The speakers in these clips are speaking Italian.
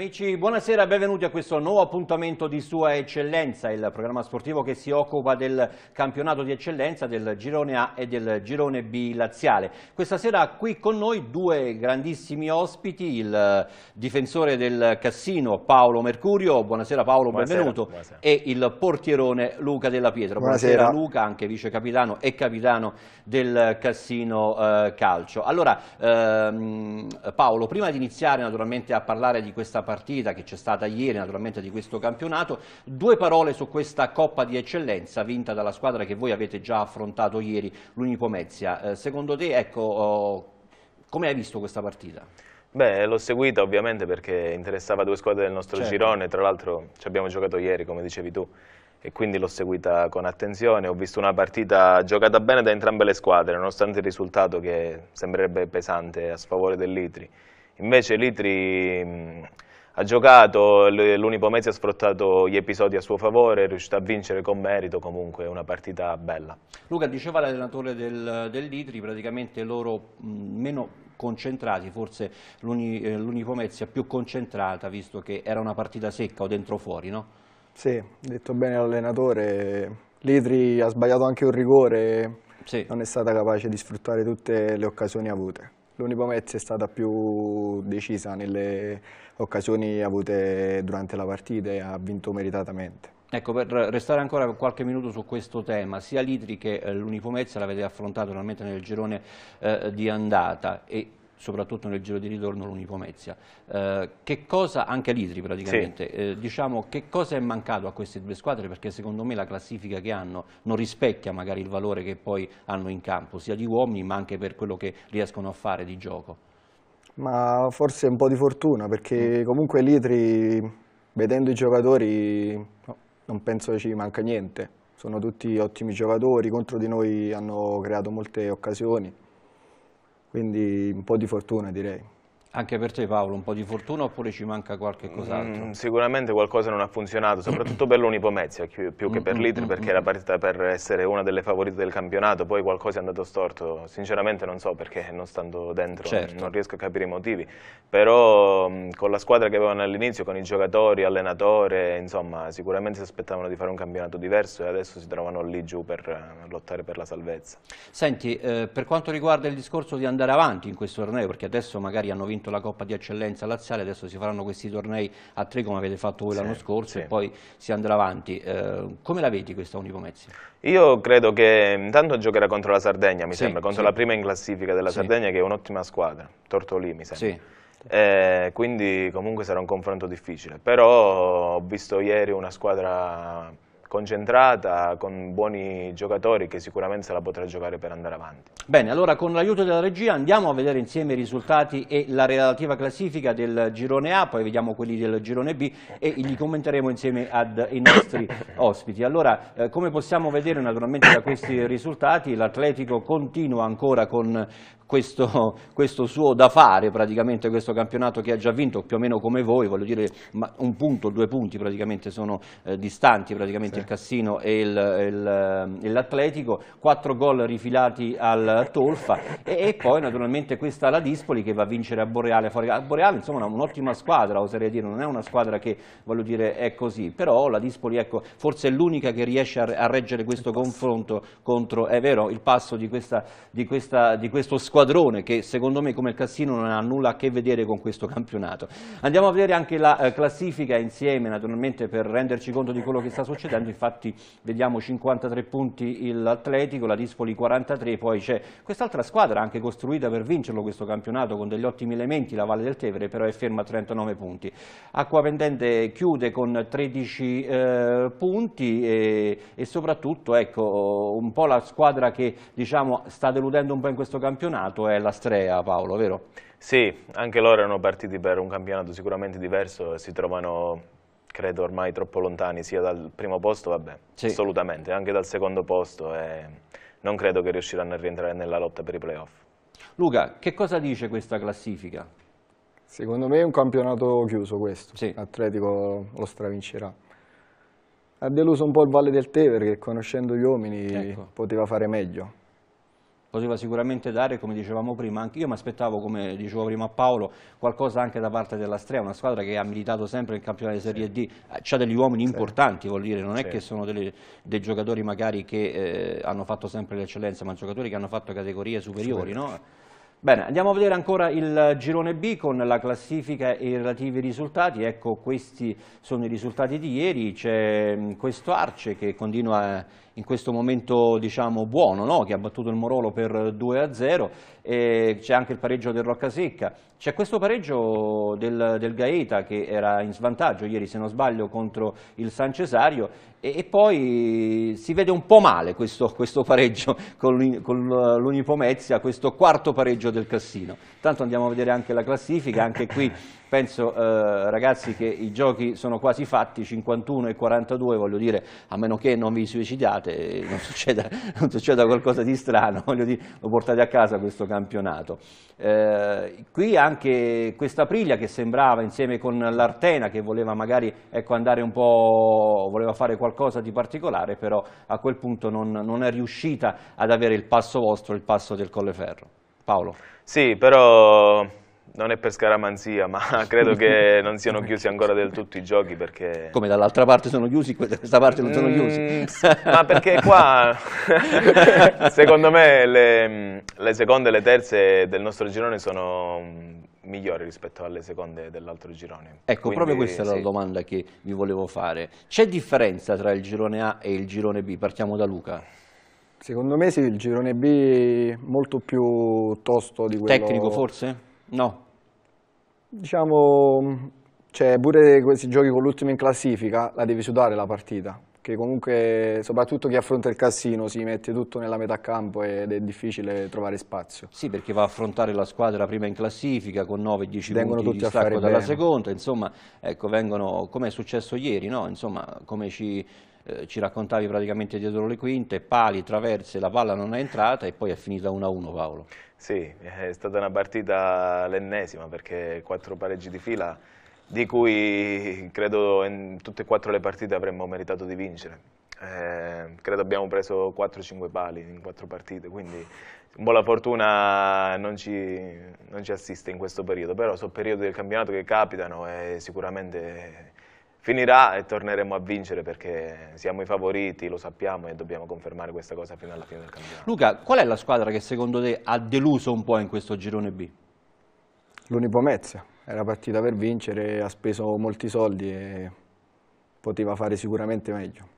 Amici, buonasera, benvenuti a questo nuovo appuntamento di Sua Eccellenza, il programma sportivo che si occupa del campionato di eccellenza del girone A e del girone B laziale. Questa sera qui con noi due grandissimi ospiti, il difensore del Cassino Paolo Mercurio, buonasera Paolo, buonasera, benvenuto, buonasera. e il portierone Luca Della Pietra. Buonasera, buonasera Luca, anche vice capitano e capitano del Cassino eh, Calcio. Allora, ehm, Paolo, prima di iniziare naturalmente a parlare di questa questa partita che c'è stata ieri, naturalmente di questo campionato. Due parole su questa Coppa di Eccellenza vinta dalla squadra che voi avete già affrontato ieri, l'Unipomezia. Eh, secondo te, ecco, oh, come hai visto questa partita? Beh, l'ho seguita ovviamente perché interessava due squadre del nostro certo. girone, tra l'altro ci abbiamo giocato ieri, come dicevi tu, e quindi l'ho seguita con attenzione. Ho visto una partita giocata bene da entrambe le squadre, nonostante il risultato che sembrerebbe pesante a sfavore dell'Itri. Invece l'Itri ha giocato, l'Unipomezia ha sfruttato gli episodi a suo favore, è riuscito a vincere con merito, comunque è una partita bella. Luca, diceva l'allenatore del, dell'Itri, praticamente loro mh, meno concentrati, forse eh, l'Unipomezia più concentrata, visto che era una partita secca o dentro o fuori, no? Sì, detto bene l'allenatore, l'Itri ha sbagliato anche un rigore, sì. non è stata capace di sfruttare tutte le occasioni avute l'Unipomezia è stata più decisa nelle occasioni avute durante la partita e ha vinto meritatamente. Ecco, per restare ancora qualche minuto su questo tema, sia l'Itri che eh, l'Unipomezia l'avete affrontato normalmente nel girone eh, di andata e soprattutto nel giro di ritorno l'Unipomezia. Eh, che cosa, anche l'Itri praticamente, sì. eh, diciamo, che cosa è mancato a queste due squadre perché secondo me la classifica che hanno non rispecchia magari il valore che poi hanno in campo, sia di uomini ma anche per quello che riescono a fare di gioco? Ma forse un po' di fortuna perché mm. comunque l'Itri, vedendo i giocatori, no, non penso ci manca niente. Sono tutti ottimi giocatori, contro di noi hanno creato molte occasioni quindi un po' di fortuna direi. Anche per te Paolo, un po' di fortuna oppure ci manca qualche cos'altro? Mm, sicuramente qualcosa non ha funzionato, soprattutto per l'Unipomezia più, più che per mm, mm, l'Itri perché era partita per essere una delle favorite del campionato, poi qualcosa è andato storto, sinceramente non so perché non stando dentro certo. non riesco a capire i motivi, però con la squadra che avevano all'inizio, con i giocatori, allenatore, insomma sicuramente si aspettavano di fare un campionato diverso e adesso si trovano lì giù per eh, lottare per la salvezza. Senti, eh, per quanto riguarda il discorso di andare avanti in questo torneo, perché adesso magari hanno vinto vinto la Coppa di Eccellenza laziale, adesso si faranno questi tornei a tre come avete fatto voi sì, l'anno scorso sì. e poi si andrà avanti. Eh, come la vedi questa Unipomezia? Io credo che intanto giocherà contro la Sardegna, mi sì, sembra, contro la prima in classifica della Sardegna che è un'ottima squadra, Tortolì mi sembra. Eh, quindi comunque sarà un confronto difficile, però ho visto ieri una squadra concentrata, con buoni giocatori che sicuramente se la potrà giocare per andare avanti. Bene, allora con l'aiuto della regia andiamo a vedere insieme i risultati e la relativa classifica del girone A, poi vediamo quelli del girone B e li commenteremo insieme ai nostri ospiti. Allora, eh, come possiamo vedere naturalmente da questi risultati, l'Atletico continua ancora con questo, questo, suo da fare, praticamente questo campionato che ha già vinto più o meno come voi, voglio dire un punto, due punti praticamente sono eh, distanti praticamente sì. il Cassino e l'Atletico, quattro gol rifilati al Tolfa e, e, poi naturalmente questa la Dispoli che va a vincere a Boreale, fuori, a Boreale insomma un'ottima squadra oserei dire, non è una squadra che voglio dire è così, però la Dispoli ecco, forse è l'unica che riesce a, a reggere questo confronto contro, è vero, il passo di, questa, di, questa, di questo squadra squadrone che secondo me come il Cassino non ha nulla a che vedere con questo campionato. Andiamo a vedere anche la eh, classifica insieme naturalmente per renderci conto di quello che sta succedendo, infatti vediamo 53 punti l'Atletico, la Dispoli 43, poi c'è quest'altra squadra anche costruita per vincerlo questo campionato con degli ottimi elementi, la Valle del Tevere però è ferma a 39 punti. Acqua Pendente chiude con 13 eh, punti e, e soprattutto ecco, un po' la squadra che diciamo, sta deludendo un po' in questo campionato campionato è la Strea, Paolo, vero? Sì, anche loro erano partiti per un campionato sicuramente diverso e si trovano, credo, ormai troppo lontani sia dal primo posto, vabbè, sì. assolutamente, anche dal secondo posto e non credo che riusciranno a rientrare nella lotta per i playoff. Luca, che cosa dice questa classifica? Secondo me è un campionato chiuso questo, sì. Atletico lo stravincerà. Ha deluso un po' il Valle del Tevere che conoscendo gli uomini ecco. poteva fare meglio poteva sicuramente dare, come dicevamo prima, anche io mi aspettavo, come dicevo prima a Paolo, qualcosa anche da parte della Strea, una squadra che ha militato sempre nel campionato di Serie D, ha degli uomini sì. importanti, vuol dire, non è che sono delle, dei giocatori magari che eh, hanno fatto sempre l'eccellenza, ma giocatori che hanno fatto categorie superiori, no? Bene, andiamo a vedere ancora il girone B con la classifica e i relativi risultati. Ecco, questi sono i risultati di ieri. C'è mm, questo Arce che continua in questo momento diciamo, buono, no? che ha battuto il Morolo per 2-0, c'è anche il pareggio del Roccasecca. C'è questo pareggio del, del, Gaeta che era in svantaggio ieri, se non sbaglio, contro il San Cesario e, e poi si vede un po' male questo, questo pareggio con, con l'Unipomezia, questo quarto pareggio del Cassino. Tanto andiamo a vedere anche la classifica, anche qui penso eh, ragazzi che i giochi sono quasi fatti, 51 e 42 voglio dire, a meno che non vi suicidate, non succeda, non succeda qualcosa di strano, voglio dire, lo portate a casa questo campionato. Eh, qui anche questa Priglia che sembrava insieme con l'Artena che voleva magari ecco, andare un po', voleva fare qualcosa di particolare, però a quel punto non, non è riuscita ad avere il passo vostro, il passo del Colleferro. Paolo. Sì, però non è per scaramanzia, ma credo che non siano chiusi ancora del tutto i giochi perché... Come dall'altra parte sono chiusi, da questa parte non sono mm, chiusi? ma perché qua, secondo me, le, le, seconde e le terze del nostro girone sono migliori rispetto alle seconde dell'altro girone. Ecco, Quindi, proprio questa sì. è la domanda che vi volevo fare. C'è differenza tra il girone A e il girone B? Partiamo da Luca. Secondo me sì, il girone B è molto più tosto di quello... Tecnico forse? No. Diciamo, cioè, pure questi giochi con l'ultimo in classifica la devi sudare la partita, che comunque soprattutto chi affronta il Cassino si mette tutto nella metà campo ed è difficile trovare spazio. Sì, perché va a affrontare la squadra prima in classifica con 9-10 punti tutti di distacco dalla bene. seconda, insomma, ecco, vengono, come è successo ieri, no? insomma, come ci eh, ci raccontavi praticamente dietro le quinte, pali, traverse, la palla non è entrata e poi è finita 1-1 Paolo. Sì, è stata una partita l'ennesima perché quattro pareggi di fila di cui credo in tutte e quattro le partite avremmo meritato di vincere. Eh, credo abbiamo preso 4-5 pali in quattro partite, quindi un po' la fortuna non ci, non ci assiste in questo periodo, però sono periodi del campionato che capitano e sicuramente finirà e torneremo a vincere perché siamo i favoriti, lo sappiamo e dobbiamo confermare questa cosa fino alla fine del campionato. Luca, qual è la squadra che secondo te ha deluso un po' in questo girone B? L'Unipomezia, era partita per vincere, ha speso molti soldi e poteva fare sicuramente meglio.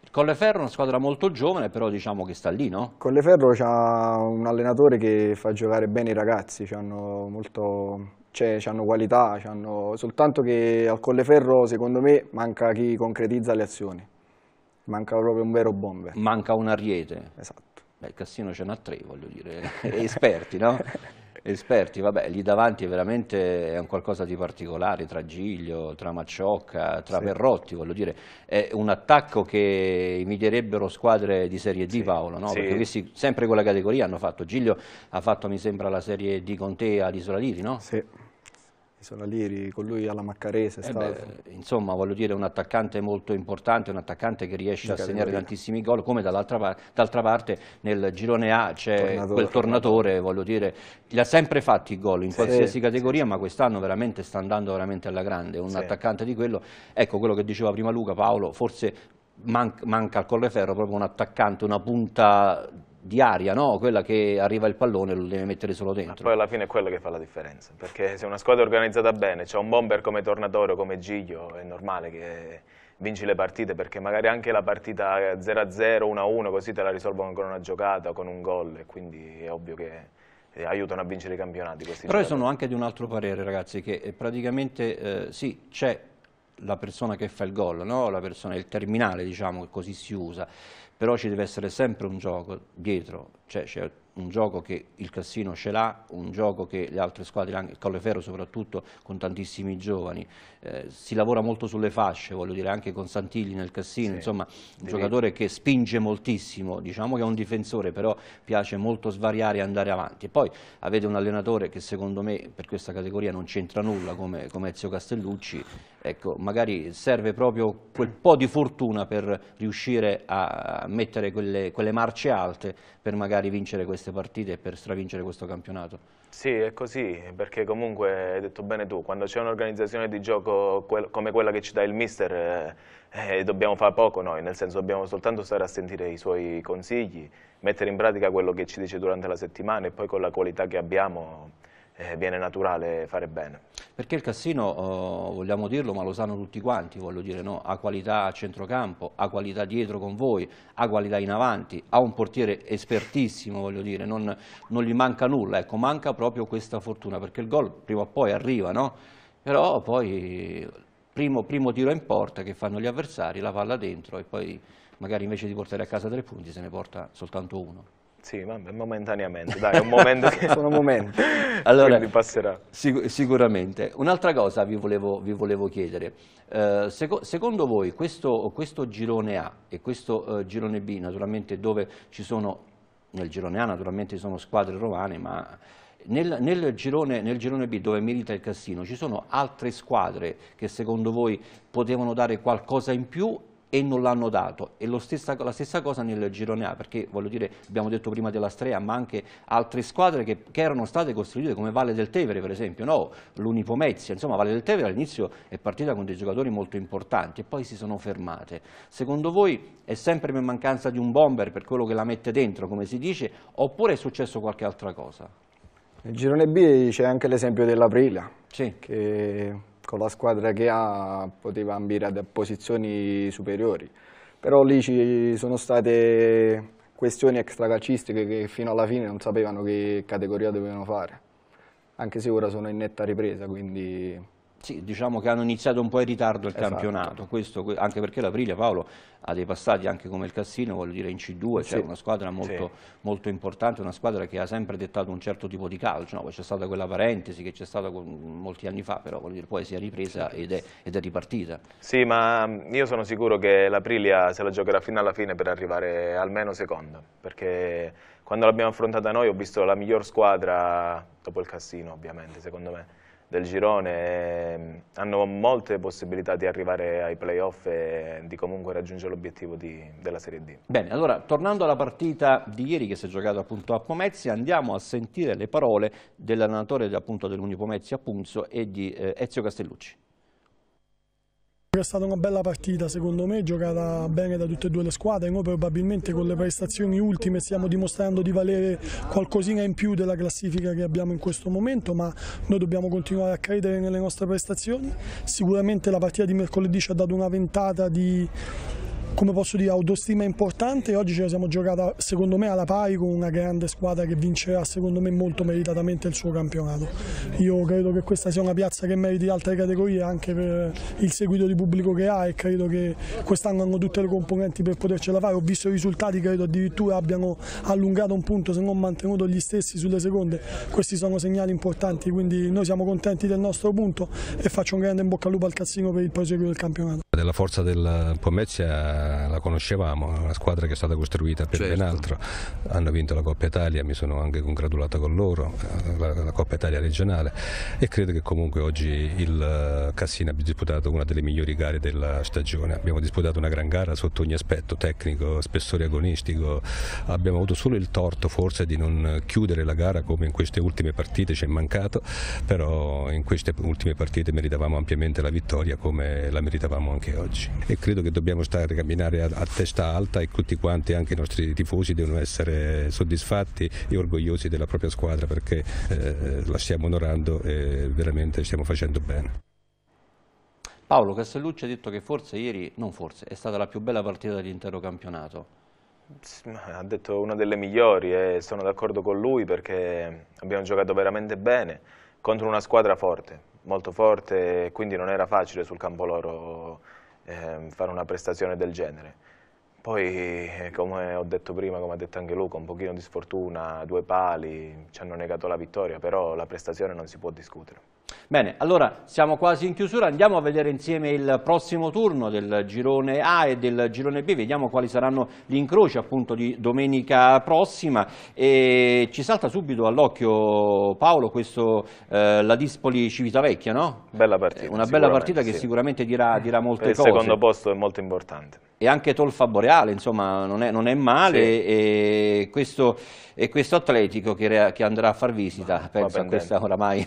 Il Colleferro è una squadra molto giovane, però diciamo che sta lì, no? Colleferro ha un allenatore che fa giocare bene i ragazzi, hanno molto cioè, hanno qualità, hanno... soltanto che al Colleferro secondo me manca chi concretizza le azioni, manca proprio un vero bomber. Manca un ariete. Esatto. Beh, il Cassino ce n'ha tre, voglio dire, esperti, no? esperti, vabbè, lì davanti è veramente è un qualcosa di particolare, tra Giglio, tra Macciocca, tra sì. Perrotti, voglio dire, è un attacco che invidierebbero squadre di Serie D, sì. Paolo, no? Sì. perché questi sempre quella categoria hanno fatto, Giglio ha fatto, mi sembra, la Serie D con te ad Isola Liri, no? Sì. Isola Liri, con lui alla Maccarese. Eh beh, insomma, voglio dire, un attaccante molto importante, un attaccante che riesce a segnare tantissimi gol, come dall'altra parte nel girone A c'è quel tornatore, voglio dire, li ha sempre fatti i gol in qualsiasi sì, categoria, sì. ma quest'anno veramente sta andando veramente alla grande, un sì. attaccante di quello, ecco quello che diceva prima Luca, Paolo, forse manca al Colleferro proprio un attaccante, una punta di aria, no? quella che arriva il pallone lo deve mettere solo dentro. Ma poi alla fine è quello che fa la differenza, perché se una squadra è organizzata bene, c'è un bomber come Tornatore o come Giglio, è normale che vinci le partite, perché magari anche la partita 0-0, 1-1, così te la risolvono con una giocata, con un gol, e quindi è ovvio che eh, aiutano a vincere i campionati. Però giocatori. sono anche di un altro parere ragazzi, che eh, praticamente eh, sì, c'è la persona che fa il gol, no? la persona, il terminale diciamo, così si usa, però ci deve essere sempre un gioco dietro, cioè c'è un gioco che il Cassino ce l'ha, un gioco che le altre squadre, anche il Colleferro soprattutto, con tantissimi giovani. Eh, si lavora molto sulle fasce, voglio dire, anche con Santilli nel Cassino, sì, insomma, un giocatore che spinge moltissimo, diciamo che è un difensore, però piace molto svariare e andare avanti. E poi avete un allenatore che secondo me per questa categoria non c'entra nulla come, come Ezio Castellucci, ecco, magari serve proprio quel po' di fortuna per riuscire a mettere quelle, quelle marce alte per magari vincere queste partite e per stravincere questo campionato. Sì, è così, perché comunque hai detto bene tu, quando c'è un'organizzazione di gioco come quella che ci dà il mister eh, eh, dobbiamo fare poco noi, nel senso dobbiamo soltanto stare a sentire i suoi consigli, mettere in pratica quello che ci dice durante la settimana e poi con la qualità che abbiamo eh, viene naturale fare bene. Perché il Cassino, oh, vogliamo dirlo, ma lo sanno tutti quanti, voglio dire, no? ha qualità a centrocampo, ha qualità dietro con voi, ha qualità in avanti, ha un portiere espertissimo, voglio dire, non, non gli manca nulla, ecco, manca proprio questa fortuna, perché il gol prima o poi arriva, no? Però poi primo, primo tiro in porta che fanno gli avversari, la palla dentro e poi magari invece di portare a casa tre punti se ne porta soltanto uno. Sì, vabbè, momentaneamente, dai, è un momento che... Sono momenti. allora, Quindi passerà. Sic sicuramente. Un'altra cosa vi volevo, vi volevo chiedere. Eh, seco secondo voi questo, questo, girone A e questo eh, girone B, naturalmente dove ci sono, nel girone A naturalmente ci sono squadre romane, ma nel, nel, girone, nel, girone, B dove milita il Cassino ci sono altre squadre che secondo voi potevano dare qualcosa in più e non l'hanno dato e stessa, la stessa cosa nel girone A perché voglio dire abbiamo detto prima della Strea ma anche altre squadre che, che erano state costruite come Valle del Tevere per esempio no? l'Unipomezia insomma Valle del Tevere all'inizio è partita con dei giocatori molto importanti e poi si sono fermate secondo voi è sempre per mancanza di un bomber per quello che la mette dentro come si dice oppure è successo qualche altra cosa? Nel girone B c'è anche l'esempio dell'Aprilia sì. che con la squadra che ha poteva ambire a posizioni superiori, però lì ci sono state questioni extracalcistiche che fino alla fine non sapevano che categoria dovevano fare, anche se ora sono in netta ripresa, quindi sì, diciamo che hanno iniziato un po' in ritardo il esatto. campionato, Questo, anche perché l'Aprilia Paolo ha dei passati anche come il Cassino, voglio dire in C2, sì. cioè una squadra molto, sì. molto, importante, una squadra che ha sempre dettato un certo tipo di calcio, no? c'è stata quella parentesi che c'è stata molti anni fa, però dire, poi si è ripresa ed è, ed è, ripartita. Sì, ma io sono sicuro che l'Aprilia se la giocherà fino alla fine per arrivare almeno seconda, perché quando l'abbiamo affrontata noi ho visto la miglior squadra, dopo il Cassino ovviamente, secondo me del girone ehm, hanno molte possibilità di arrivare ai playoff e di comunque raggiungere l'obiettivo della Serie D. Bene, allora tornando alla partita di ieri che si è giocato appunto a Pomezia andiamo a sentire le parole dell'allenatore dell'Unipomezia Punzo e di eh, Ezio Castellucci. È stata una bella partita secondo me, giocata bene da tutte e due le squadre, noi probabilmente con le prestazioni ultime stiamo dimostrando di valere qualcosina in più della classifica che abbiamo in questo momento, ma noi dobbiamo continuare a credere nelle nostre prestazioni, sicuramente la partita di mercoledì ci ha dato una ventata di come posso dire, autostima importante. Oggi ce la siamo giocata secondo me alla pari con una grande squadra che vincerà secondo me molto meritatamente il suo campionato. Io credo che questa sia una piazza che meriti altre categorie anche per il seguito di pubblico che ha e credo che quest'anno hanno tutte le componenti per potercela fare. Ho visto i risultati, credo addirittura abbiano allungato un punto se non mantenuto gli stessi sulle seconde. Questi sono segnali importanti, quindi noi siamo contenti del nostro punto e faccio un grande in bocca al lupo al Cassino per il proseguo del campionato. Della forza del Pomezia la conoscevamo, è una squadra che è stata costruita per certo. ben altro, hanno vinto la Coppa Italia, mi sono anche congratulato con loro, la, la Coppa Italia regionale. E credo che comunque oggi il eh, Cassina abbia disputato una delle migliori gare della stagione, abbiamo disputato una gran gara sotto ogni aspetto, tecnico, spessore agonistico, abbiamo avuto solo il torto forse di non chiudere la gara come in queste ultime partite ci è mancato, però in queste ultime partite meritavamo ampiamente la vittoria come la meritavamo anche oggi. E credo che dobbiamo stare camminare a, a, testa alta e tutti quanti, anche i nostri tifosi, devono essere soddisfatti e orgogliosi della propria squadra perché eh, la stiamo onorando e veramente stiamo facendo bene. Paolo Castellucci ha detto che forse ieri, non forse, è stata la più bella partita dell'intero campionato. Ha detto una delle migliori e sono d'accordo con lui perché abbiamo giocato veramente bene contro una squadra forte, molto forte, quindi non era facile sul campo loro eh, fare una prestazione del genere. Poi, eh, come ho detto prima, come ha detto anche Luca, un pochino di sfortuna, due pali, ci hanno negato la vittoria, però la prestazione non si può discutere. Bene, allora siamo quasi in chiusura, andiamo a vedere insieme il prossimo turno del girone A e del girone B, vediamo quali saranno gli incroci appunto di domenica prossima e ci salta subito all'occhio Paolo questo eh, la Dispoli Civitavecchia, no? Bella partita. Una bella partita che sì. sicuramente dirà, dirà molte per cose. Il secondo posto è molto importante e anche Tolfa Boreale, insomma non è, non è male sì. e, questo, e, questo, Atletico che, che, andrà a far visita, Ma, penso a questa oramai...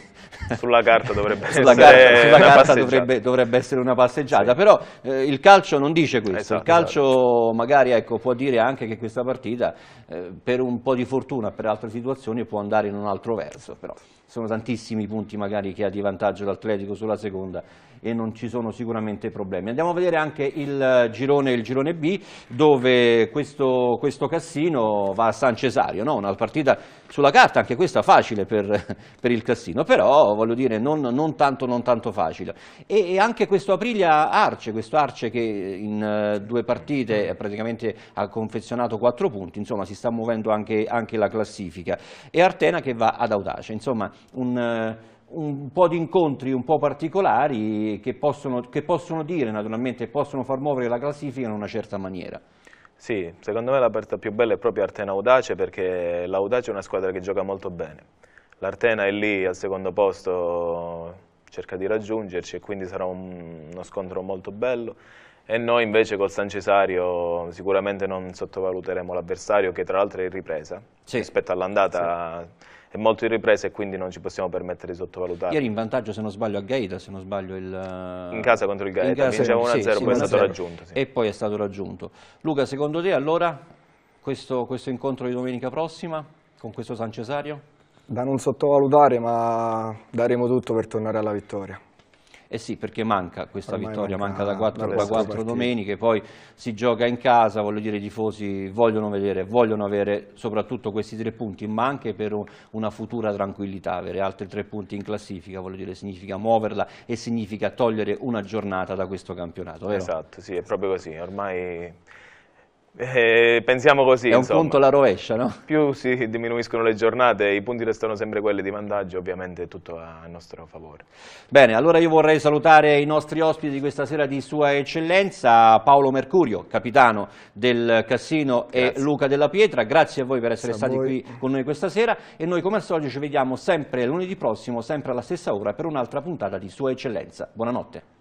Sulla carta dovrebbe sulla essere carta, sulla carta dovrebbe, dovrebbe, essere una passeggiata, sì. però eh, il calcio non dice questo, esatto, il calcio esatto. magari ecco, può dire anche che questa partita eh, per un po' di fortuna, per altre situazioni può andare in un altro verso, però sono tantissimi punti magari che ha di vantaggio l'Atletico sulla seconda e non ci sono sicuramente problemi. Andiamo a vedere anche il girone, il girone B dove questo, questo Cassino va a San Cesario, no? una partita sulla carta, anche questa facile per, per il Cassino, però voglio dire non, non, tanto, non tanto, facile. E, e, anche questo Aprilia Arce, questo Arce che in uh, due partite praticamente ha confezionato quattro punti, insomma si sta muovendo anche, anche la classifica, e Artena che va ad Audace, insomma un... Uh, un po' di incontri un po' particolari che possono, che possono dire naturalmente, possono far muovere la classifica in una certa maniera. Sì, secondo me la partita più bella è proprio Artena Audace perché l'Audace è una squadra che gioca molto bene. L'Artena è lì al secondo posto, cerca di raggiungerci e quindi sarà un, uno scontro molto bello. E noi invece col San Cesario sicuramente non sottovaluteremo l'avversario che tra l'altro è in ripresa sì. rispetto all'andata. Sì è molto in ripresa e quindi non ci possiamo permettere di sottovalutare. Ieri in vantaggio, se non sbaglio, a Gaeta, se non sbaglio il... In casa contro il Gaeta, vinceva 1-0, sì, sì, poi è stato raggiunto. Sì. E poi è stato raggiunto. Luca, secondo te allora questo, questo incontro di domenica prossima con questo San Cesario? Da non sottovalutare, ma daremo tutto per tornare alla vittoria. Eh sì, perché manca questa Ormai vittoria, manca, manca da 4, da 4 domeniche, poi si gioca in casa, voglio dire i tifosi vogliono vedere, vogliono avere soprattutto questi tre punti, ma anche per una futura tranquillità, avere altri tre punti in classifica, voglio dire significa muoverla e significa togliere una giornata da questo campionato, vero? Esatto, sì, è proprio così, ormai eh, pensiamo così. È un insomma. conto la rovescia, no? Più si diminuiscono le giornate, i punti restano sempre quelli di vantaggio, ovviamente tutto a nostro favore. Bene, allora io vorrei salutare i nostri ospiti di questa sera di Sua Eccellenza, Paolo Mercurio, capitano del Cassino Grazie. e Luca Della Pietra. Grazie a voi per essere Grazie stati qui con noi questa sera e noi come al solito ci vediamo sempre lunedì prossimo, sempre alla stessa ora, per un'altra puntata di Sua Eccellenza. Buonanotte.